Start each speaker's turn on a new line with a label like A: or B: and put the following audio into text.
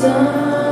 A: Jesus.